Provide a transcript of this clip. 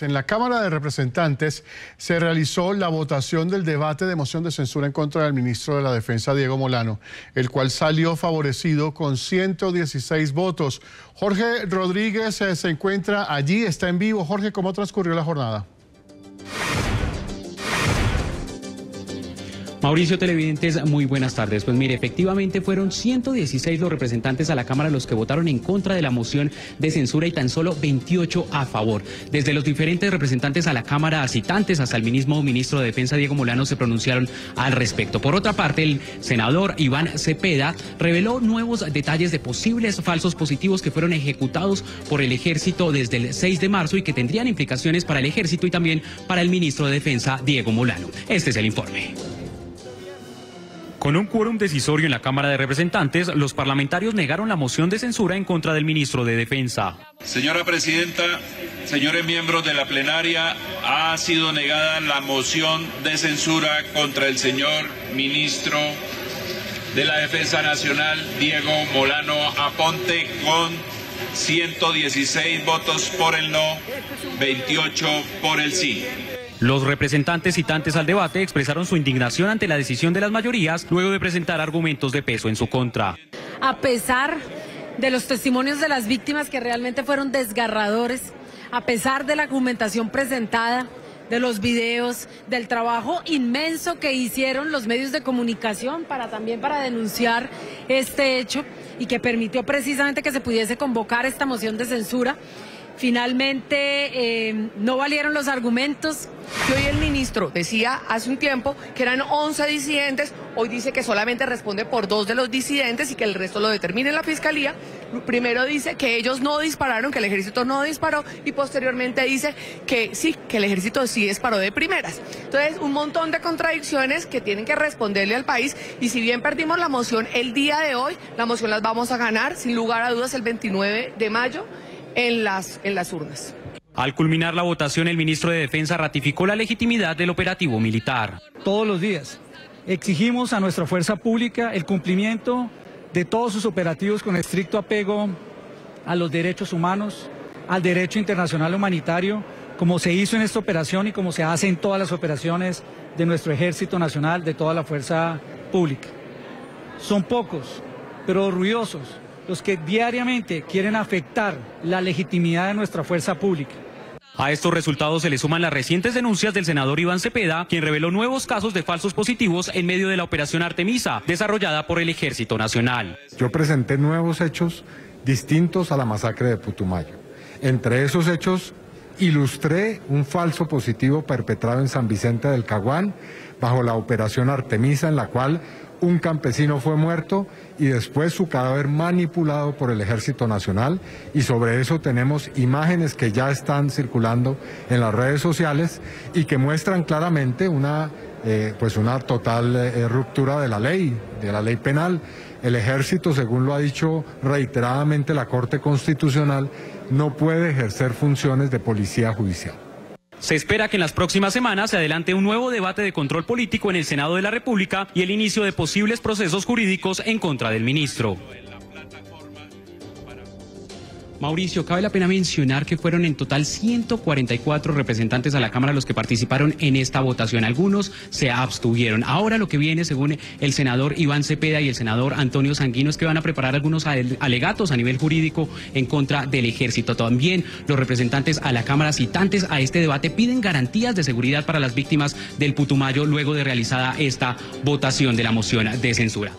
En la Cámara de Representantes se realizó la votación del debate de moción de censura en contra del ministro de la Defensa, Diego Molano, el cual salió favorecido con 116 votos. Jorge Rodríguez eh, se encuentra allí, está en vivo. Jorge, ¿cómo transcurrió la jornada? Mauricio Televidentes, muy buenas tardes. Pues mire, efectivamente fueron 116 los representantes a la Cámara los que votaron en contra de la moción de censura y tan solo 28 a favor. Desde los diferentes representantes a la Cámara, citantes hasta el mismo ministro de Defensa, Diego Molano, se pronunciaron al respecto. Por otra parte, el senador Iván Cepeda reveló nuevos detalles de posibles falsos positivos que fueron ejecutados por el ejército desde el 6 de marzo y que tendrían implicaciones para el ejército y también para el ministro de Defensa, Diego Molano. Este es el informe. Con un quórum decisorio en la Cámara de Representantes, los parlamentarios negaron la moción de censura en contra del ministro de Defensa. Señora Presidenta, señores miembros de la plenaria, ha sido negada la moción de censura contra el señor ministro de la Defensa Nacional, Diego Molano Aponte, con 116 votos por el no, 28 por el sí. Los representantes citantes al debate expresaron su indignación ante la decisión de las mayorías luego de presentar argumentos de peso en su contra. A pesar de los testimonios de las víctimas que realmente fueron desgarradores, a pesar de la argumentación presentada, de los videos, del trabajo inmenso que hicieron los medios de comunicación para también para denunciar este hecho y que permitió precisamente que se pudiese convocar esta moción de censura. Finalmente eh, no valieron los argumentos. Hoy el ministro decía hace un tiempo que eran 11 disidentes, hoy dice que solamente responde por dos de los disidentes y que el resto lo determine la fiscalía. Primero dice que ellos no dispararon, que el ejército no disparó y posteriormente dice que sí, que el ejército sí disparó de primeras. Entonces, un montón de contradicciones que tienen que responderle al país y si bien perdimos la moción el día de hoy, la moción las vamos a ganar sin lugar a dudas el 29 de mayo en las, en las urnas. Al culminar la votación, el ministro de Defensa ratificó la legitimidad del operativo militar. Todos los días exigimos a nuestra fuerza pública el cumplimiento de todos sus operativos con estricto apego a los derechos humanos, al derecho internacional humanitario, como se hizo en esta operación y como se hace en todas las operaciones de nuestro Ejército Nacional, de toda la fuerza pública. Son pocos, pero orgullosos los que diariamente quieren afectar la legitimidad de nuestra fuerza pública. A estos resultados se le suman las recientes denuncias del senador Iván Cepeda, quien reveló nuevos casos de falsos positivos en medio de la operación Artemisa, desarrollada por el Ejército Nacional. Yo presenté nuevos hechos distintos a la masacre de Putumayo. Entre esos hechos ilustré un falso positivo perpetrado en San Vicente del Caguán bajo la operación Artemisa, en la cual un campesino fue muerto y después su cadáver manipulado por el Ejército Nacional. Y sobre eso tenemos imágenes que ya están circulando en las redes sociales y que muestran claramente una eh, pues una total eh, ruptura de la ley, de la ley penal. El ejército, según lo ha dicho reiteradamente la Corte Constitucional, no puede ejercer funciones de policía judicial. Se espera que en las próximas semanas se adelante un nuevo debate de control político en el Senado de la República y el inicio de posibles procesos jurídicos en contra del ministro. Mauricio, cabe la pena mencionar que fueron en total 144 representantes a la Cámara los que participaron en esta votación. Algunos se abstuvieron. Ahora lo que viene, según el senador Iván Cepeda y el senador Antonio Sanguino, es que van a preparar algunos alegatos a nivel jurídico en contra del ejército. También los representantes a la Cámara citantes a este debate piden garantías de seguridad para las víctimas del Putumayo luego de realizada esta votación de la moción de censura.